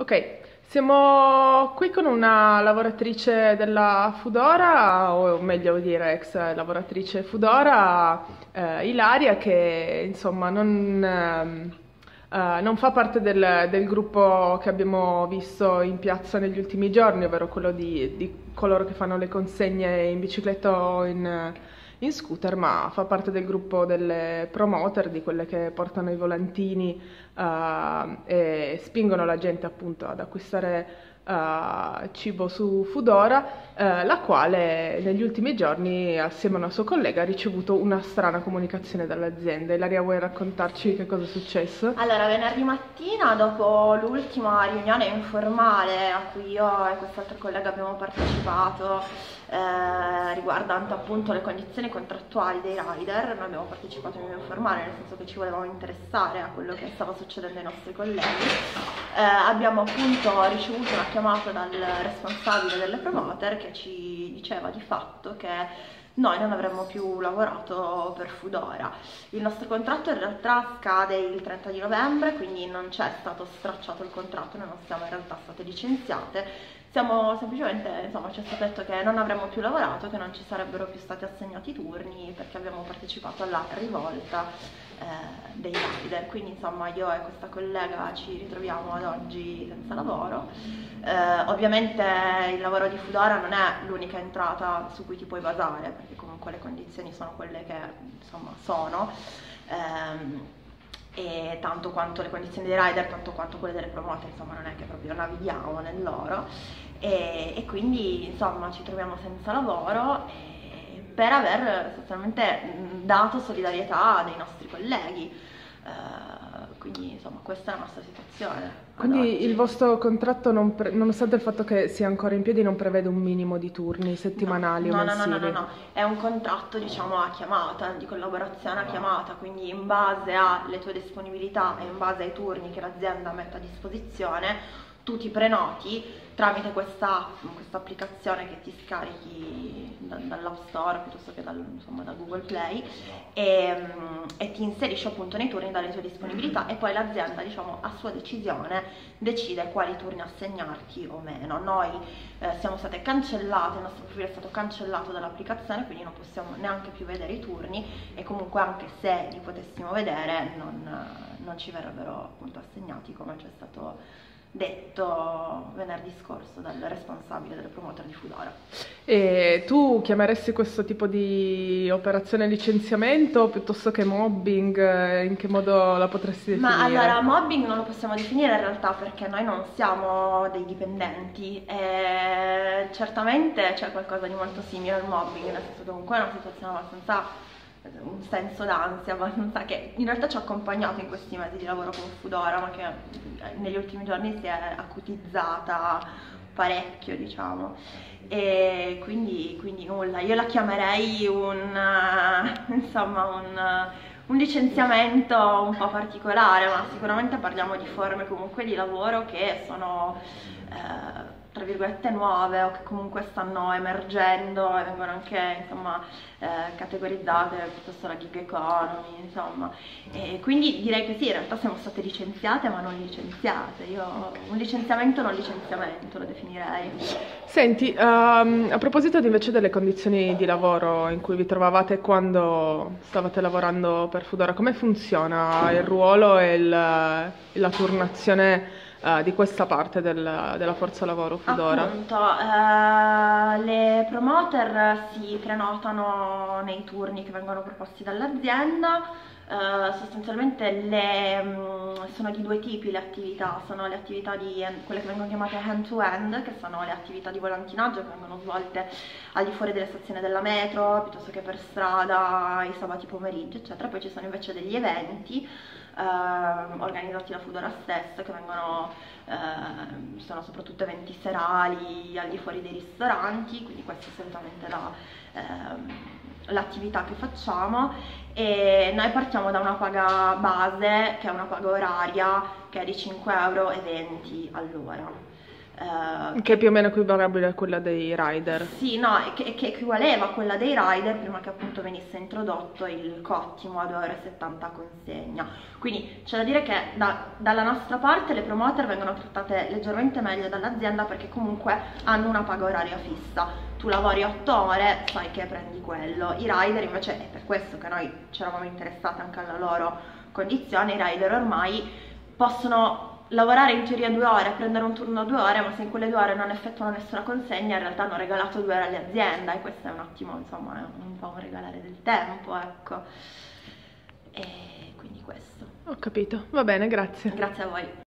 Ok, siamo qui con una lavoratrice della Fudora, o meglio dire ex lavoratrice Fudora, eh, Ilaria, che insomma non, ehm, eh, non fa parte del, del gruppo che abbiamo visto in piazza negli ultimi giorni, ovvero quello di, di coloro che fanno le consegne in bicicletta o in, in scooter, ma fa parte del gruppo delle promoter, di quelle che portano i volantini uh, e spingono la gente appunto ad acquistare uh, cibo su Foodora, uh, la quale negli ultimi giorni, assieme a una sua collega, ha ricevuto una strana comunicazione dall'azienda. Ilaria, vuoi raccontarci che cosa è successo? Allora, venerdì mattina, dopo l'ultima riunione informale a cui io e quest'altro collega abbiamo partecipato, eh, riguardante appunto le condizioni contrattuali dei rider, noi abbiamo partecipato in un informale, nel senso che ci volevamo interessare a quello che stava succedendo ai nostri colleghi, eh, abbiamo appunto ricevuto una chiamata dal responsabile delle promoter che ci diceva di fatto che noi non avremmo più lavorato per Fudora. Il nostro contratto in realtà scade il 30 di novembre, quindi non c'è stato stracciato il contratto, non siamo in realtà state licenziate, siamo semplicemente, insomma, ci è stato detto che non avremmo più lavorato, che non ci sarebbero più stati assegnati turni perché abbiamo partecipato alla rivolta eh, dei rider. Quindi insomma io e questa collega ci ritroviamo ad oggi senza lavoro. Eh, ovviamente il lavoro di Fudora non è l'unica entrata su cui ti puoi basare, perché comunque le condizioni sono quelle che insomma sono. Eh, e tanto quanto le condizioni dei rider, tanto quanto quelle delle promote, insomma non è che proprio navighiamo nell'oro e, e quindi insomma ci troviamo senza lavoro per aver sostanzialmente dato solidarietà dei nostri colleghi. Uh, quindi insomma questa è la nostra situazione. Quindi il vostro contratto, non pre- nonostante il fatto che sia ancora in piedi, non prevede un minimo di turni settimanali no, o no, mensili? No, no, no, no, è un contratto diciamo a chiamata, di collaborazione a chiamata, quindi in base alle tue disponibilità e in base ai turni che l'azienda mette a disposizione tu ti prenoti tramite questa, questa applicazione che ti scarichi da, dall'App Store piuttosto che dal, insomma, da Google Play e, e, ti inserisci appunto nei turni dalle tue disponibilità e poi l'azienda diciamo a sua decisione decide quali turni assegnarti o meno. Noi eh, siamo state cancellate, il nostro profilo è stato cancellato dall'applicazione quindi non possiamo neanche più vedere i turni e comunque anche se li potessimo vedere non, non ci verrebbero appunto assegnati come c'è stato detto venerdì scorso dal responsabile delle promoter di Fudora. E tu chiameresti questo tipo di operazione licenziamento piuttosto che mobbing? In che modo la potresti definire? Ma allora, mobbing non lo possiamo definire in realtà perché noi non siamo dei dipendenti certamente c'è qualcosa di molto simile al mobbing, nel senso che comunque è una situazione abbastanza un senso d'ansia abbastanza che in realtà ci ha accompagnato in questi mesi di lavoro con Fudora ma che negli ultimi giorni si è acutizzata parecchio diciamo. E quindi, quindi nulla. Io la chiamerei un insomma un, un licenziamento un po' particolare ma sicuramente parliamo di forme comunque di lavoro che sono eh, tra virgolette nuove o che comunque stanno emergendo e vengono anche insomma eh, categorizzate piuttosto la gig economy insomma. E quindi direi che sì in realtà siamo state licenziate ma non licenziate. Io un licenziamento non licenziamento lo definirei. Senti, um, a proposito invece delle condizioni di lavoro in cui vi trovavate quando stavate lavorando per Fudora, come funziona il ruolo e il, la turnazione uh, di questa parte del, della forza lavoro Fudora? Appunto, uh, le promoter si prenotano nei turni che vengono proposti dall'azienda, Uh, sostanzialmente le, um, sono di due tipi le attività, sono le attività di quelle che vengono chiamate hand to hand, che sono le attività di volantinaggio che vengono svolte al di fuori delle stazioni della metro, piuttosto che per strada, i sabati pomeriggio, eccetera. Poi ci sono invece degli eventi organizzati da Foodora stesso che vengono, uh, sono soprattutto eventi serali al di fuori dei ristoranti, quindi questa è assolutamente la ehm, l'attività che facciamo e noi partiamo da una paga base che è una paga oraria che è di 5,20 euro all'ora. Eh, Che è più o meno equivalente a quella dei rider. sì, no, che, che equivaleva a quella dei rider prima che appunto venisse introdotto il cottimo a 2,70 euro a consegna. Quindi c'è da dire che da- dalla nostra parte le promoter vengono trattate leggermente meglio dall'azienda perché comunque hanno una paga oraria fissa. Tu lavori 8 ore, sai che prendi quello. I rider invece è per questo che noi ci eravamo interessati anche alla loro condizione. I rider ormai possono lavorare in teoria due ore, prendere un turno due ore, ma se in quelle due ore non effettuano nessuna consegna, in realtà hanno regalato due ore alle aziende e questo è un ottimo, insomma, è un po' un regalare del tempo, ecco. E quindi questo. Ho capito, va bene, grazie. Grazie a voi.